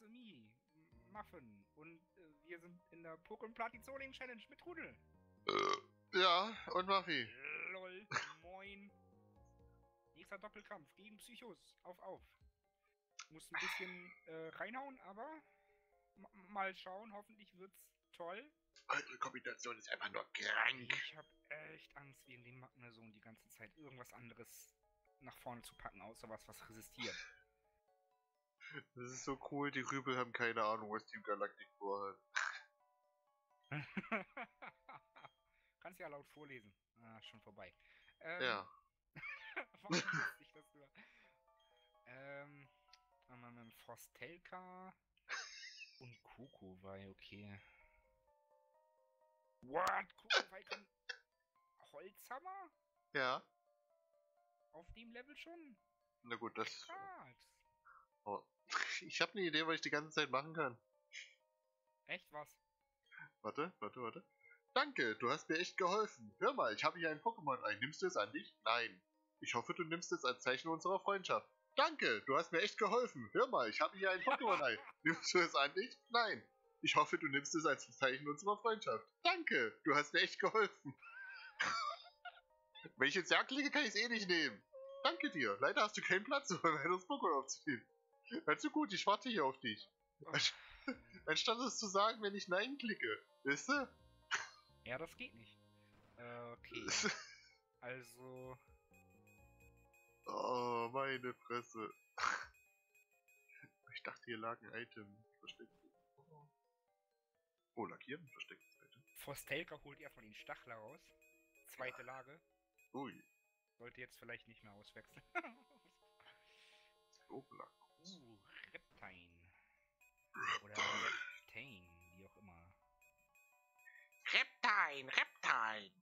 it's me, Muffin. Und äh, wir sind in der Pokémon Platizoling Challenge mit Rudel. Ja, und Maffi. Lol, moin. Nächster Doppelkampf gegen Psychos. Auf, auf. Muss ein bisschen äh, reinhauen, aber mal schauen. Hoffentlich wird's toll. Eure Kombination ist einfach nur krank. Ich hab echt Angst wegen dem Magneson die ganze Zeit irgendwas anderes nach vorne zu packen, außer was, was resistiert. Das ist so cool, die Rübel haben keine Ahnung, was Team Galactic vorhat. Kannst ja laut vorlesen. Ah, schon vorbei. Ähm, ja. Ich das nur? Ähm, mit Frostelka und Kukuwei, okay. What? Kukuwei kann Holzhammer? Ja. Auf dem Level schon? Na gut, das. Krass. Oh. Ich habe eine Idee, was ich die ganze Zeit machen kann. Echt was? Warte, warte, warte. Danke, du hast mir echt geholfen. Hör mal, ich habe hier ein Pokémon ein. Nimmst du es an dich? Nein. Ich hoffe, du nimmst es als Zeichen unserer Freundschaft. Danke, du hast mir echt geholfen. Hör mal, ich habe hier ein Pokémon ein. Nimmst du es an dich? Nein. Ich hoffe, du nimmst es als Zeichen unserer Freundschaft. Danke, du hast mir echt geholfen. Wenn ich jetzt Ja klicke, kann ich es eh nicht nehmen. Danke dir. Leider hast du keinen Platz, um ein weiteres Pokémon aufzunehmen. Hör zu gut, ich warte hier auf dich. Anstatt es zu sagen, wenn ich Nein klicke. Weißt du? Ja, das geht nicht. Äh, okay. Also. Oh, meine Fresse. Ich dachte, hier lag ein Item versteckt. Oh, lackieren, verstecktes Item. Forstelka holt erstmal den Stachler raus. Zweite. Lage. Ui, Sollte jetzt vielleicht nicht mehr auswechseln. Oblak. Uh, Reptine. Oder Reptane, wie auch immer. Reptine, Reptine.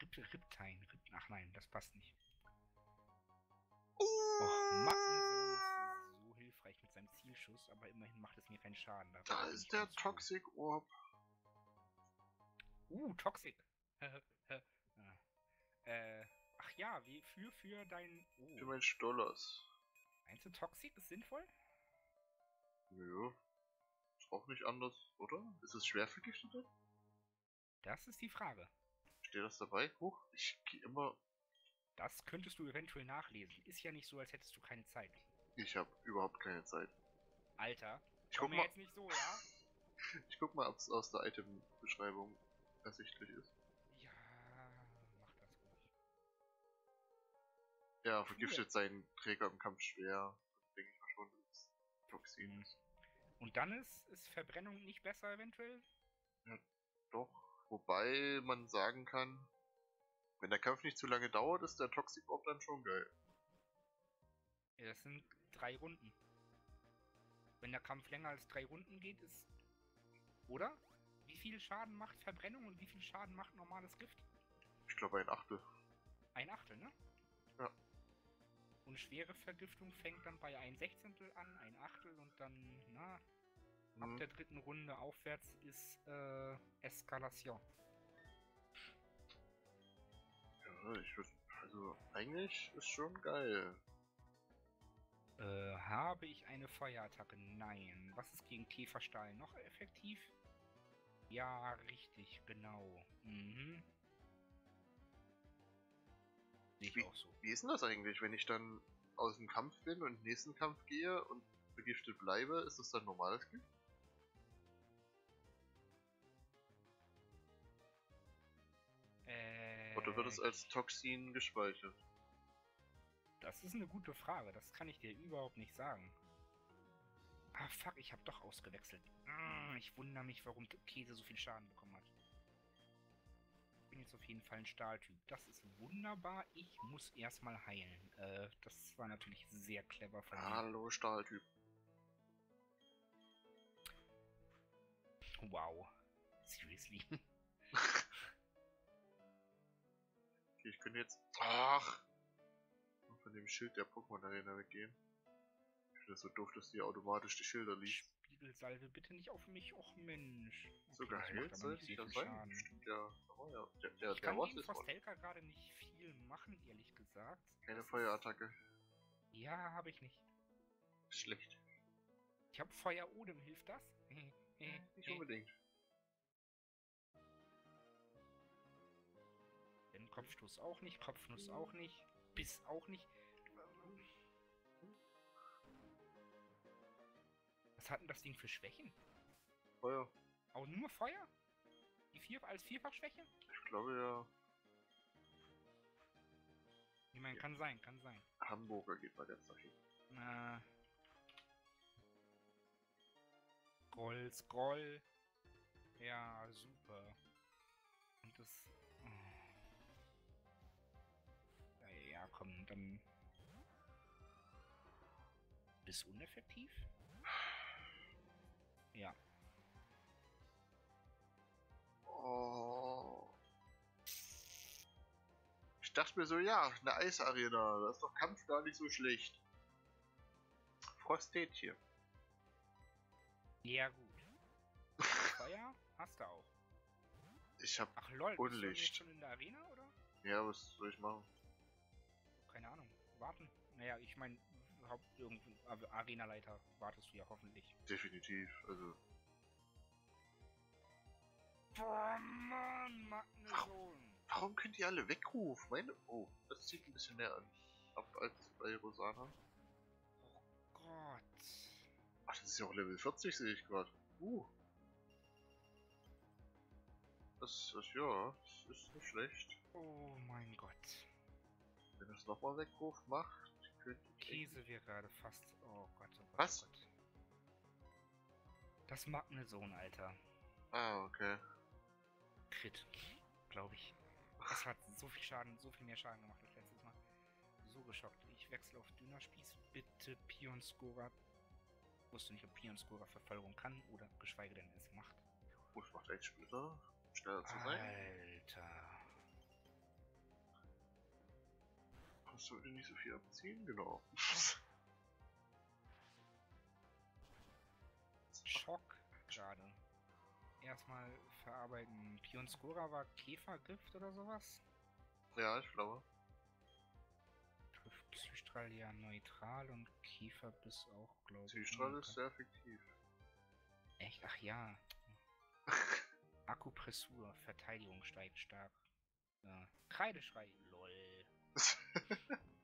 Rip, Riptine, Rip, ach nein, das passt nicht. Och, Magneson ist so hilfreich mit seinem Zielschuss, aber immerhin macht es mir keinen Schaden. Da ich ist der. Toxic Orb. Uh, Toxic. Ah. äh, ach ja, wie für, für dein. Für Oh, mein Stollers. Meinst du Toxic ist sinnvoll? Nö. Ist auch nicht anders, oder? Ist es schwer vergiftet? Das ist die Frage. Steht das dabei? Huch, ich gehe immer. Das könntest du eventuell nachlesen. Ist ja nicht so, als hättest du keine Zeit. Ich habe überhaupt keine Zeit. Alter, Ich guck mir mal, jetzt nicht so, ja? ich guck mal, ob es aus der Item-Beschreibung ersichtlich ist. Ja, vergiftet seinen Träger im Kampf schwer. Denke ich mal schon, dass es Toxin Mhm. ist. Und dann ist, ist Verbrennung nicht besser eventuell? Doch, wobei man sagen kann, wenn der Kampf nicht zu lange dauert, ist der Toxic Orb dann schon geil. Ja, das sind drei Runden. Wenn der Kampf länger als drei Runden geht, ist. Oder? Wie viel Schaden macht Verbrennung und wie viel Schaden macht normales Gift? Ich glaube ein Achtel. Ein Achtel, ne? Ja. Und schwere Vergiftung fängt dann bei ein Sechzehntel an, ein Achtel und dann, na, ab Hm. der dritten Runde aufwärts ist äh, Eskalation. Ja, ich würde. Also, eigentlich ist schon geil. Äh, habe ich eine Feuerattacke? Nein. Was ist gegen Käferstahl noch effektiv? Ja, richtig, genau. Mhm. Sehe ich Wie- auch so. Wie ist denn das eigentlich, wenn ich dann aus dem Kampf bin und nächsten Kampf gehe und vergiftet bleibe? Ist das dann normales Gift? Äh, Oder wird es als Toxin gespeichert? Das ist eine gute Frage. Das kann ich dir überhaupt nicht sagen. Ah, fuck, ich habe doch ausgewechselt. Mm, Ich wundere mich, warum Käse so viel Schaden bekommen bin jetzt auf jeden Fall ein Stahltyp. Das ist wunderbar. Ich muss erstmal heilen. Äh, das war natürlich sehr clever von mir. Hallo, Stahltyp. Wow. Seriously. Okay, ich könnte jetzt. Ach! Von dem Schild der Pokémon Arena weggehen. Ich finde das so doof, dass die automatisch die Schilder liest. Spiegelsalve bitte nicht auf mich. Och Mensch. So das macht geheilt aber sollte nicht ich so das viel sein? Schaden. Stimmt ja. Oh ja, der, der, Ich kann gegen. Frostelka gerade nicht viel machen, ehrlich gesagt. Keine Das ist- Feuerattacke. Ja, habe ich nicht. Schlecht. Ich habe Feuer Odem, hilft das? Nicht unbedingt. Den Kopfstoß auch nicht, Kopfnuss auch nicht, Biss auch nicht. Was hat denn das Ding für Schwächen? Feuer. Auch nur Feuer? Die vier als Vierfachschwäche? Ich glaube ja. Ich meine, kann sein, kann sein. Hamburger geht ganz nach hinten. Äh. Scroll, Scroll. Ja, super. Und das. oh. Ja, Ja, komm, dann. Bist uneffektiv? Ja. Oh. Ich dachte mir so, ja, eine Eisarena, da ist doch Kampf gar nicht so schlecht. Frostetchen. Ja, gut. Feuer hast du auch. Ich hab, Ach lol, Und bist du jetzt schon in der Arena, oder? ja, was soll ich machen? Keine Ahnung. Warten. Naja, ich meine, Haupt irgendwie Ar- Arenaleiter wartest du ja hoffentlich. Definitiv, also. Boah, Mann, Magneson. Warum könnt ihr alle wegrufen? Meine. Oh, das zieht ein bisschen mehr an. Ab als bei Rosana. Oh Gott. Ach, das ist ja auch Level 40, sehe ich gerade. Uh. Das, das, ja, das ist nicht schlecht. Oh mein Gott. Wenn das nochmal Weckruf macht, ich. Käse wir gerade fast. Oh Gott, oh Gott. Was? Oh Gott. Das Magneson, Alter. Ah, okay. Crit, glaube ich. Das hat so viel Schaden, so viel mehr Schaden gemacht als letztes Mal. So geschockt. Ich wechsle auf Dünnerspieß. Bitte Pion Scorer. Wusste nicht, ob Pion Scorer Verfolgung kann oder geschweige denn es macht. Oh, es macht echt Splitter. Schneller zu sein. Alter. Kannst du nicht so viel abziehen? Genau. Schock gerade. Erstmal verarbeiten. Pion Scorer war Käfergift oder sowas? ja, ich glaube. Trifft Psystrahl ja neutral und Käferbiss auch, glaube ich. Zielstrahl ist sehr effektiv. Echt? Ach ja. Akupressur, Verteidigung steigt stark. Ja. Kreideschrei, lol.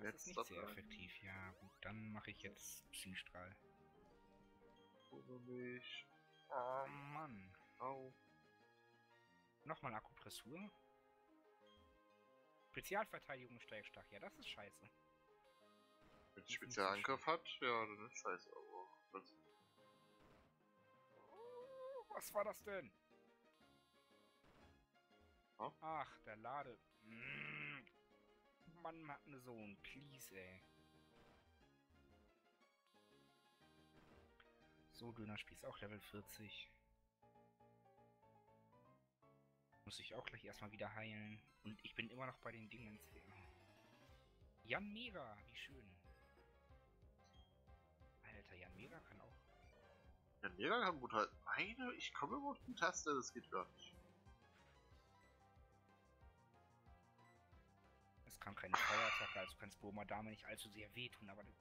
Das ist nicht sehr effektiv. Ja, gut, dann mache ich jetzt Psystrahl. Oder nicht. Oh Mann. Au. Nochmal Akupressur. Spezialverteidigung steigt stark. Ja, das ist scheiße. Wenn es Spezialangriff hat, ja, dann ist scheiße, aber. Das, Oh, was war das denn? Ja? Ach, der Lade. Mm. Mann, Magneson, please, ey. So, Dönerspieß auch Level 40. Muss ich auch gleich erstmal wieder heilen. Und ich bin immer noch bei den Dingen. Jan Mega, wie schön. Alter, Jan Mega kann auch ja, mega kann gut halten. Meine, ich komme immer auf die Taste, das geht gar nicht. Kann keine Feuerattacke, also kann Spoma Dame nicht allzu sehr wehtun, aber der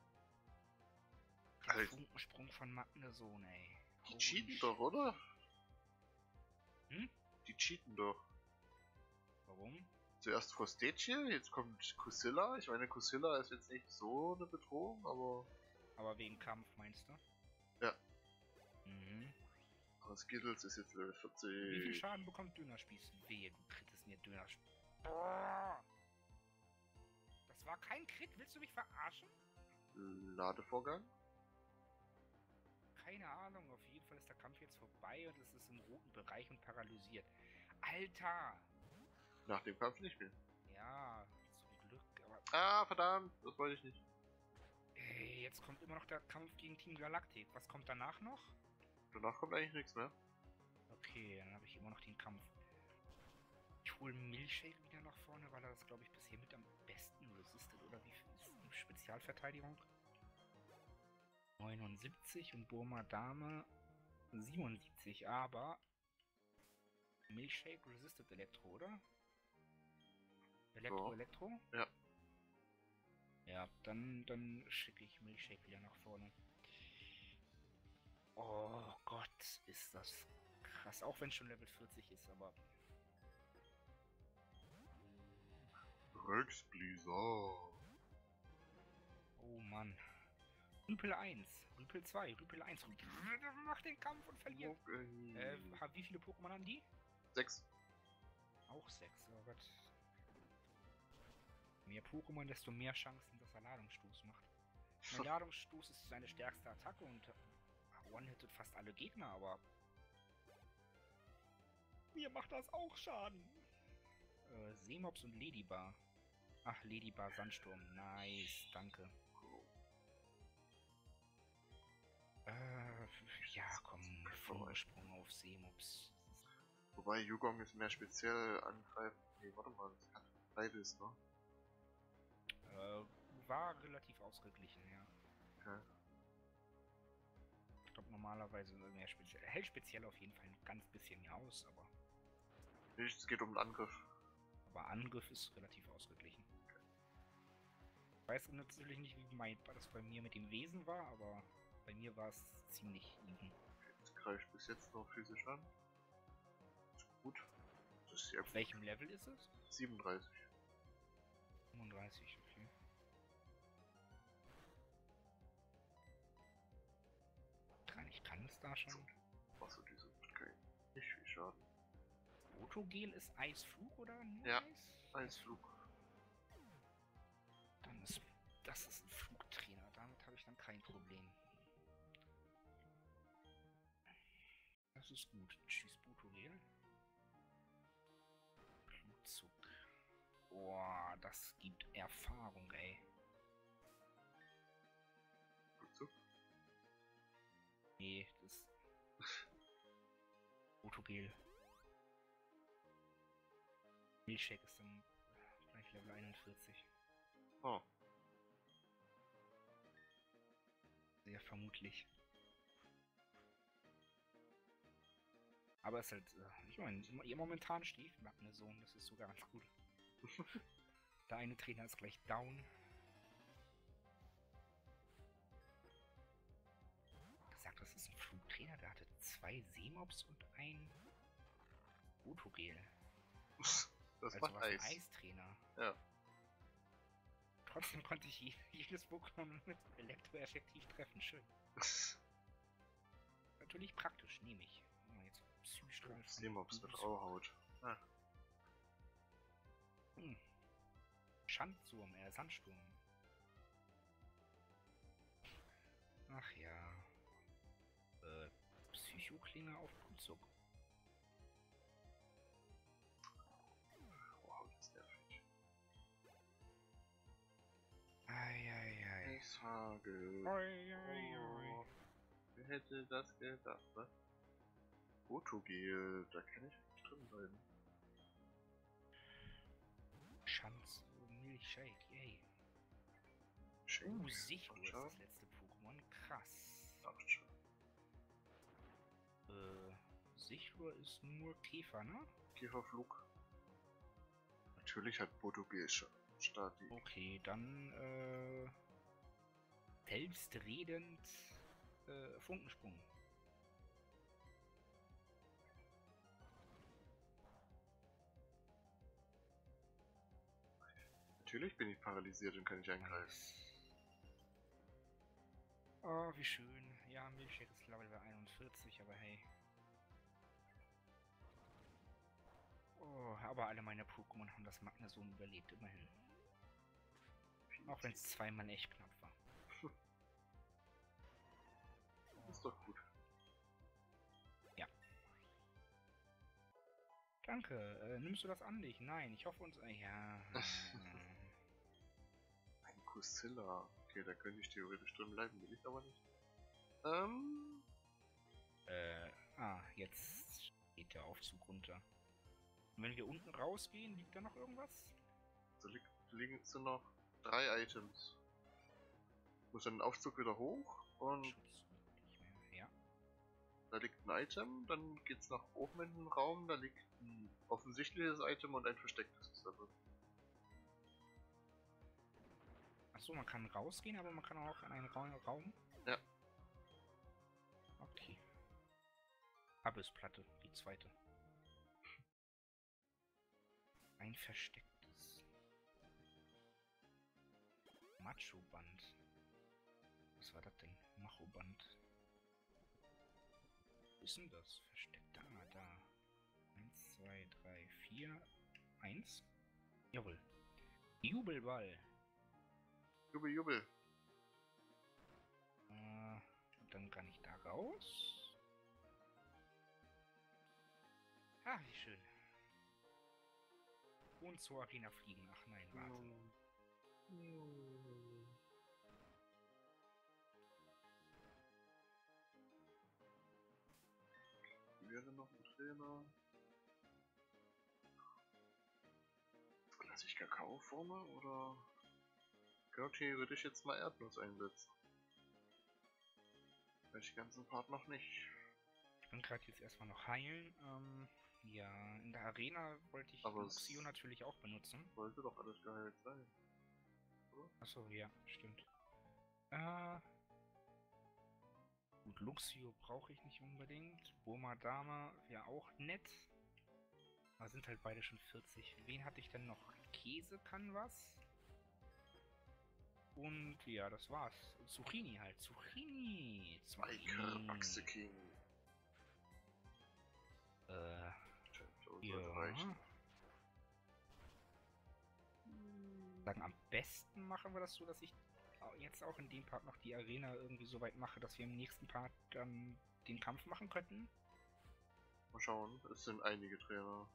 Alter. Funkensprung von Magneson, ey. Die Holy cheaten shit. doch, oder? Hm? Die cheaten doch. Warum? Zuerst Frostetje, jetzt kommt Kusilla. Ich meine, Kusilla ist jetzt nicht so eine Bedrohung, aber. Aber wegen Kampf, meinst du? Ja. Mhm. aber Skittles ist jetzt Level 40. Wie viel Schaden bekommt Dönerspieß? Wehe, du krittest mir Dönerspieß. Boah! Das war kein Crit, willst du mich verarschen? Ladevorgang? Keine Ahnung, auf jeden Fall ist der Kampf jetzt vorbei und es ist im roten Bereich und paralysiert. Alter! Nach dem Kampf nicht mehr. Ja, zum Glück, aber Ah, verdammt, das wollte ich nicht. ey, jetzt kommt immer noch der Kampf gegen Team Galactic. Was kommt danach noch? Danach kommt eigentlich nichts mehr. Okay, dann habe ich immer noch den Kampf. Hole Milchshake wieder nach vorne, weil er das, glaube ich, bisher mit am besten resistet. Oder wie viel ist die Spezialverteidigung? 79 und Burma Dame 77, aber Milchshake resistet Elektro, oder? Elektro, Ja. Elektro? Ja. dann, dann schicke ich Milchshake wieder nach vorne. Oh Gott, ist das krass. Auch wenn es schon Level 40 ist, aber Rex Blizzard. Oh Mann. Rüpel 1, Rüpel 2, Rüpel 1. Mach den Kampf und verliert. Okay. Äh, wie viele Pokémon haben die? Sechs. Auch 6, oh Gott. Mehr Pokémon, desto mehr Chancen, dass er Ladungsstoß macht. Mein Ladungsstoß ist seine stärkste Attacke und one-hittet fast alle Gegner, aber... Mir macht das auch Schaden. Äh, Seemops und Ladybar. Ach, Ladybar Sandsturm. Nice, danke. Äh, ja, komm, Vorsprung auf Seemops. Wobei Yugong ist mehr speziell angreifen. Nee, warte mal, das kann beides, ne? Äh, war relativ ausgeglichen, ja. Okay. Ich glaube normalerweise mehr speziell. Hält speziell auf jeden Fall ein ganz bisschen mehr aus, aber, Nicht, es geht um den Angriff. aber Angriff ist relativ ausgeglichen. Ich weiß natürlich nicht, wie mein, das bei mir mit dem Wesen war, aber bei mir war es ziemlich even. Jetzt greife ich bis jetzt nur physisch an. Ist gut. Das ist Auf welchem Level ist es? 37. 35, okay. Kann ich kann es da schon? Achso, diese macht keinen. Nicht viel Schaden. Otogel ist Eisflug oder nur Ja. Eis? Eisflug. Das ist ein Flugtrainer. Damit habe ich dann kein Problem. Das ist gut. Tschüss, Butogel. Blutzug. Boah, das gibt Erfahrung, ey. Rückzug. Nee, das. Butogel. Milchshake ist dann gleich Level 41. Oh, Sehr vermutlich. Aber es ist halt, äh, ich meine, ihr momentan steht Magneson, das ist sogar ganz gut. Der eine Trainer ist gleich down. Gesagt, das ist ein Flugtrainer, der hatte zwei Seemobs und ein Utogel. das Also macht was ein Eis. Eistrainer. Ja. Trotzdem konnte ich je- jedes Pokémon mit Elektro effektiv treffen. Schön. Natürlich praktisch, nehme ich. Oh, jetzt Psystrahl. Seemops mit. Rauhaut. Ah, Hm. Schandsturm, äh, Sandsturm. Ach ja. Äh, Psychoklinge auf Blutzug. Sage. Oi, oi, oi. Oh, wer hätte das gedacht, was? Fotogel, da kann ich nicht drin bleiben. Schanz, Milchshake, yay. Schenk. Uh, Sichur ist Schau. das letzte Pokémon. Krass. Ach, schon. Äh, Sichur ist nur Käfer, ne? Käferflug. Natürlich hat schon Stati. Okay, dann, äh, selbstredend, äh, Funkensprung. Natürlich bin ich paralysiert und kann nicht eingreifen. Oh, wie schön. Ja, Milchshake ist Level 41, aber hey. Oh, aber alle meine Pokémon haben das Magneson überlebt, immerhin. Auch wenn es zweimal echt knapp war. Ist doch gut. Danke. Äh, nimmst du das an dich? Nein, ich hoffe uns. Äh, ja. Ein Kusilla. Okay, da könnte ich theoretisch drin bleiben, will ich aber nicht. Ähm. äh, ah, jetzt geht der Aufzug runter. Und wenn wir unten rausgehen, liegt da noch irgendwas? Da liegt, liegen jetzt nur noch drei Items. Muss dann den Aufzug wieder hoch und Schutz. Ja. Da liegt ein Item, dann geht's nach oben in den Raum, da liegt ein offensichtliches Item und ein verstecktes ist. Achso, so, man kann rausgehen, aber man kann auch in einen Raum. Raum. Ja. Okay. Abyssplatte, die zweite. Ein verstecktes. Macho-Band. Was war das denn? Macho-Band. Ist denn das? Versteckt. Da. Eins, zwei, drei, vier. Eins. Jawohl. Jubelball. Jubel, jubel. Äh, dann kann ich da raus. Ah, wie schön. Und zur Arena fliegen. Ach nein, warte. Wäre noch ein Trainer. Lass ich Kakao vorne oder kann theoretisch jetzt mal Erdnuss einsetzen? Welchen ganzen Part noch nicht. Ich bin gerade jetzt erstmal noch heilen. Ähm, ja, in der Arena wollte ich Aber es- natürlich auch benutzen. Sollte doch alles geheilt sein. Achso, ja, stimmt. Äh. Gut, Luxio brauche ich nicht unbedingt. Boma Dama wäre auch nett. Aber sind halt beide schon 40. Wen hatte ich denn noch? Käse kann was. Und ja, das war's. Zucchini halt. Zucchini. Biker Achse King. Äh, ja. sagen, am besten machen wir das so, dass ich jetzt auch in dem Part noch die Arena irgendwie so weit mache, dass wir im nächsten Part dann den Kampf machen könnten. Mal schauen, es sind einige Trainer.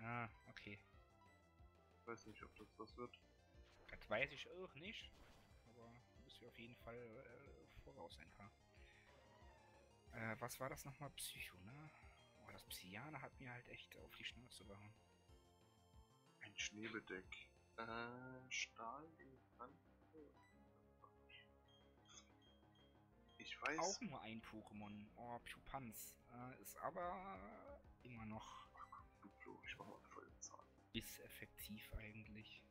Ah, okay. Weiß nicht, ob das was wird. Das weiß ich auch nicht. Aber müssen wir auf jeden Fall äh, voraus ein paar. Äh, was war das nochmal? Psycho, ne? Oh, das Psyane hat mir halt echt auf die Schnauze gehauen. Ein Schneebedeck. Äh, Stahl, Elefant. Ich weiß. Auch nur ein Pokémon. Oh, Pupanz. Äh, ist aber immer noch Duplo, ich mach mal voll Zahn. ist effektiv eigentlich.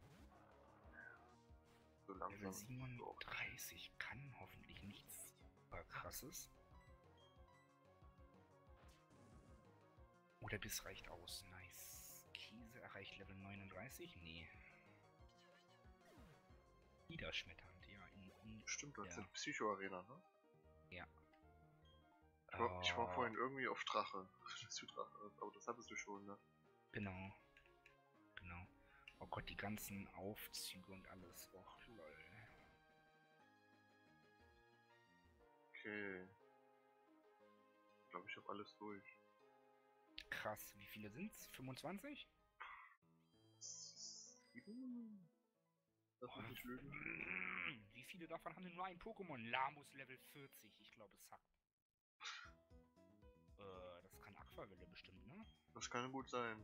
So Level langsam. 37 kann hoffentlich nichts super krasses. Oder bis reicht aus. Nice. Käse erreicht Level 39? Nee. Niederschmetternd, ja. In, in, Stimmt, das Ja. sind Psycho-Arena, ne? ja. Ich war, ich war Ah, vorhin irgendwie auf Drache. Zu Drache, aber das hattest du schon, ne? Genau. Genau. Oh Gott, die ganzen Aufzüge und alles. Och, lol. Okay. Ich glaube, ich habe alles durch. Krass. Wie viele sind's? 25? Sieben? Wie viele davon haben denn nur ein Pokémon? Lamus Level 40. Ich glaube, es sackt. Äh, das kann Aquavelle bestimmt, ne? Das kann gut sein.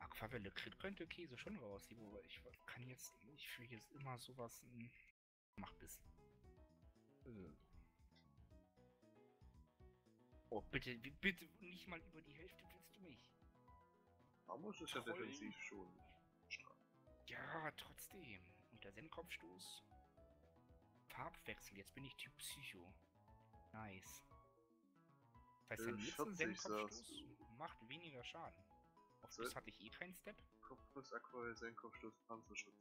Aquavelle kri- könnte Käse schon raus. Aber ich kann jetzt nicht für jetzt immer sowas. mm, Mach bis. Äh. Oh, bitte, bi- bitte, nicht mal über die Hälfte willst du mich. Amos ist ja Trollen? defensiv schon. Ja, trotzdem. Und der Zen-Kopfstoß. Farbwechsel, jetzt bin ich Typ Psycho. Nice. Das heißt, Äh, der nächste 40 Zen-Kopfstoß sagst du. macht weniger Schaden. Auf So. das hatte ich eh keinen Step. Kopf plus Aqua, Senkopfstoß, Panzerschutz.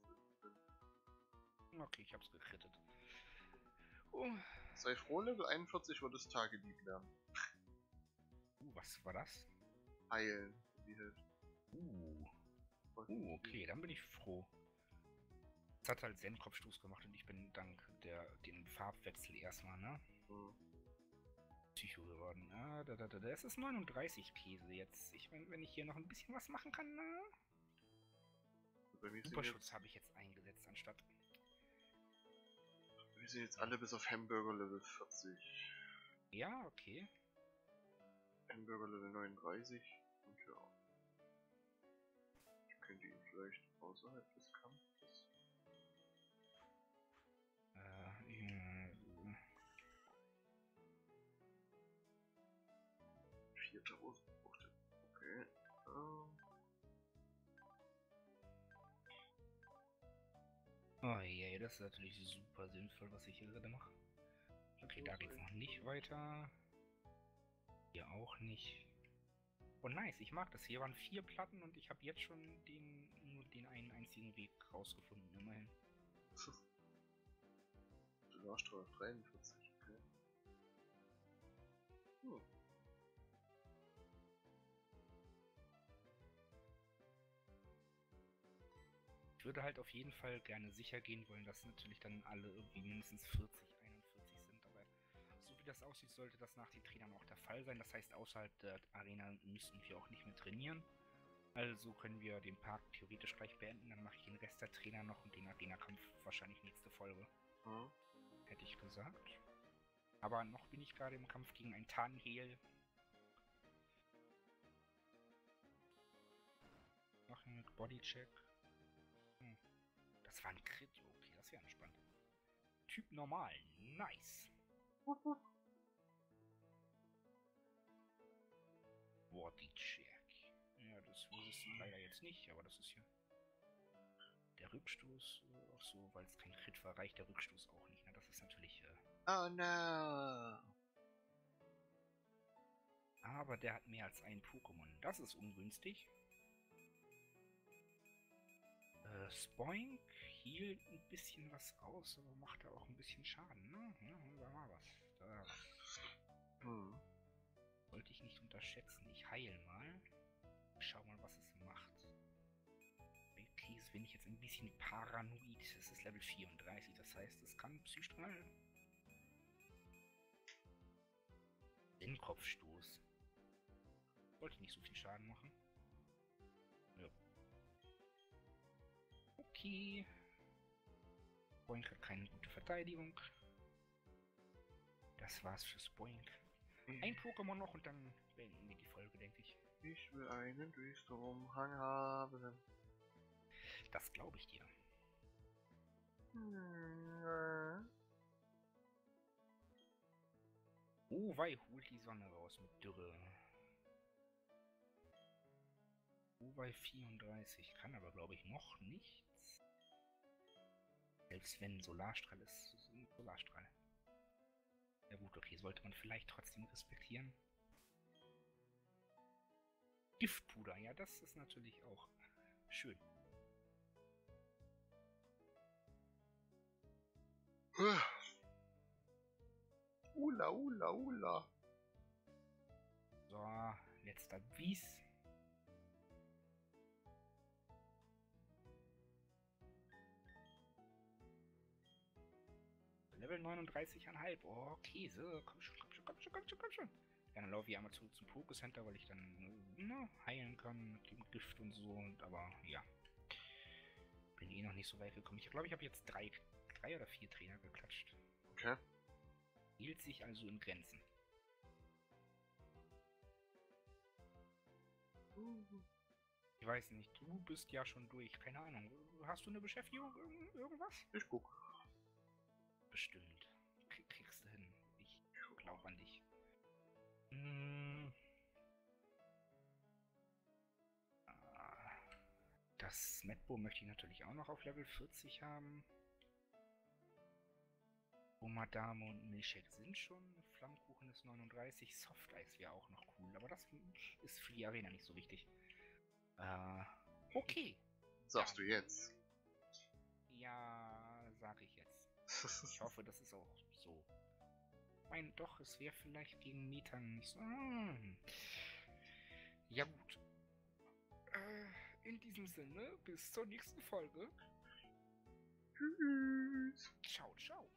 Okay, ich hab's gekrittet. Oh, Sei froh, Level 41 wird das Tagedieb lernen. uh, was war das? Heilen. Die Hälfte. Uh, uh, okay, dann bin ich froh. Es hat halt Zen-Kopfstoß gemacht und ich bin dank der, dem Farbwechsel erstmal, ne? Hm. Psycho geworden. Ah, da, da, da, da. Es ist 39 Käse jetzt. Ich mein, wenn ich hier noch ein bisschen was machen kann, sind, Superschutz habe ich jetzt eingesetzt anstatt. mir sind jetzt alle bis auf Hamburger Level 40. Ja, okay. Hamburger Level 39. vielleicht außerhalb des Kampfes. Äh, äh, 4000 brauchte. Okay. Ähm. Oh je, das ist natürlich super sinnvoll, was ich hier gerade mache. Okay, da geht's noch nicht weiter. Hier auch nicht. Oh nice, ich mag das. Hier waren vier Platten und ich habe jetzt schon den den einen einzigen Weg rausgefunden, immerhin. Solarstrahl 43, okay. Hm. Ich würde halt auf jeden Fall gerne sicher gehen wollen, dass natürlich dann alle irgendwie mindestens 40, 41 sind, aber so wie das aussieht, sollte das nach den Trainern auch der Fall sein. Das heißt, außerhalb der Arena müssen wir auch nicht mehr trainieren. Also können wir den Park theoretisch gleich beenden, dann mache ich den Rest der Trainer noch und den Arena-Kampf wahrscheinlich nächste Folge. Hm. Hätte ich gesagt. Aber noch bin ich gerade im Kampf gegen ein Tarnheel. Machen mit Bodycheck. Hm. Das war ein Crit. Okay, das ist ja entspannt. Typ normal. Nice. Bodycheck. Das wusste ich leider jetzt nicht, aber das ist ja. Der Rückstoß auch so, weil es kein Crit war, reicht der Rückstoß auch nicht. Ne? Das ist natürlich. Äh, Oh no! aber der hat mehr als ein Pokémon. Das ist ungünstig. Äh, Spoink hielt ein bisschen was aus, aber macht da auch ein bisschen Schaden, ne? Ja, da war was. Da war was. Hm. Wollte ich nicht unterschätzen. Ich heil mal. Schau mal, was es macht. Jetzt bin ich jetzt ein bisschen paranoid. Es ist Level 34, das heißt, es kann Psystrahl. Den Kopfstoß. Wollte nicht so viel Schaden machen. Ja. Okay. Boink hat keine gute Verteidigung. Das war's für Spoink. Ein Pokémon noch und dann beenden wir die Folge, denke ich. Ich will einen Durchstromhang haben. Das glaube ich dir. Hm. Oh, wei, holt die Sonne raus mit Dürre. Oh, bei 34. Kann aber, glaube ich, noch nichts. Selbst wenn Solarstrahl ist, ist Solarstrahl. Ja gut, okay, sollte man vielleicht trotzdem respektieren. Giftpuder, ja, das ist natürlich auch schön. Ula, ula, ula. So, letzter Wies. Level 39,5. Oh, Käse. Komm schon, komm schon, komm schon, komm schon, komm schon. Ja, dann laufe ich einmal zurück zum Poké-Center, weil ich dann na, heilen kann mit dem Gift und so. Und, aber ja. Bin eh noch nicht so weit gekommen. Ich glaube, ich habe jetzt drei, drei oder vier Trainer geklatscht. Okay. Hielt sich also in Grenzen. Ich weiß nicht, du bist ja schon durch. Keine Ahnung. Hast du eine Beschäftigung? Irgend- Irgendwas? Ich guck. Bestimmt. Krieg, kriegst du hin. Ich glaube an dich. Ah, Das Metbo möchte ich natürlich auch noch auf Level 40 haben. Omadame und Milchshake sind schon. Flammkuchen ist 39. Soft Ice wäre auch noch cool, aber das ist für die Arena nicht so wichtig. Äh, okay. Sagst du jetzt. Ja, sag ich jetzt. Ich hoffe, das ist auch so. Mein, doch, es wäre vielleicht gegen Metern nicht so. Hm. Ja, gut. Äh, in diesem Sinne, bis zur nächsten Folge. Tschüss. Ciao, ciao.